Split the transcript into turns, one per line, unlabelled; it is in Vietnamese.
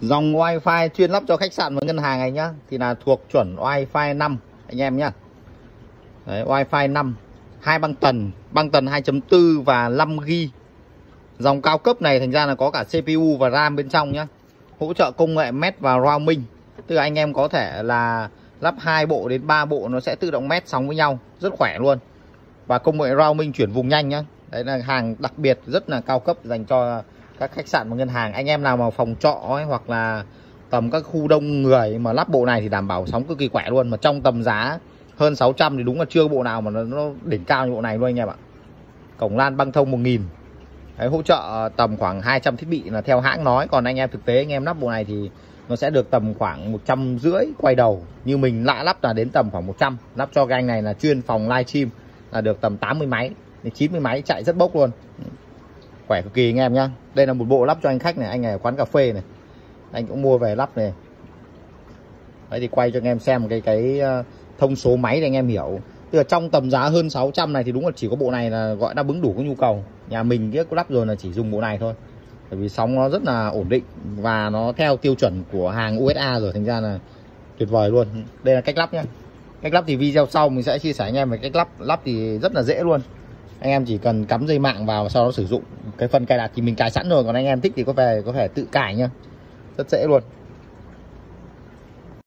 Dòng wifi chuyên lắp cho khách sạn và ngân hàng này nhá. Thì là thuộc chuẩn wifi 5 Anh em nhá. Đấy, wifi 5 hai băng tần Băng tần 2.4 và 5G Dòng cao cấp này thành ra là có cả CPU và RAM bên trong nhá. Hỗ trợ công nghệ MET và roaming. Tức là anh em có thể là lắp hai bộ đến 3 bộ nó sẽ tự động MET sóng với nhau Rất khỏe luôn. Và công nghệ roaming chuyển vùng nhanh nhá. Đấy là hàng đặc biệt rất là cao cấp dành cho các khách sạn và ngân hàng anh em nào mà phòng trọ ấy, hoặc là tầm các khu đông người mà lắp bộ này thì đảm bảo sóng cực kỳ khỏe luôn. Mà trong tầm giá hơn 600 thì đúng là chưa bộ nào mà nó, nó đỉnh cao như bộ này luôn anh em ạ. Cổng lan băng thông 1000 Đấy, hỗ trợ tầm khoảng 200 thiết bị là theo hãng nói. Còn anh em thực tế anh em lắp bộ này thì nó sẽ được tầm khoảng một trăm rưỡi quay đầu. Như mình lạ lắp là đến tầm khoảng 100 lắp cho cái anh này là chuyên phòng livestream là được tầm 80 máy 90 máy chạy rất bốc luôn. Ừ khỏe cực kỳ anh em nhá. Đây là một bộ lắp cho anh khách này, anh này ở quán cà phê này. Anh cũng mua về lắp này. Đấy, thì quay cho anh em xem cái cái ờ, thông số máy để anh em hiểu. Tức là trong tầm giá hơn 600 này thì đúng là chỉ có bộ này là gọi đáp ứng đủ cái nhu cầu. Nhà mình cái lắp rồi là chỉ dùng bộ này thôi. Bởi vì sóng nó rất là ổn định và nó theo tiêu chuẩn của hàng USA rồi, thành ra là tuyệt vời luôn. Đây là cách lắp nhá. Cách lắp thì video sau mình sẽ chia sẻ anh em về cách lắp. Lắp thì rất là dễ luôn anh em chỉ cần cắm dây mạng vào và sau đó sử dụng cái phần cài đặt thì mình cài sẵn rồi, còn anh em thích thì có về có thể tự cài nhá. Rất dễ luôn.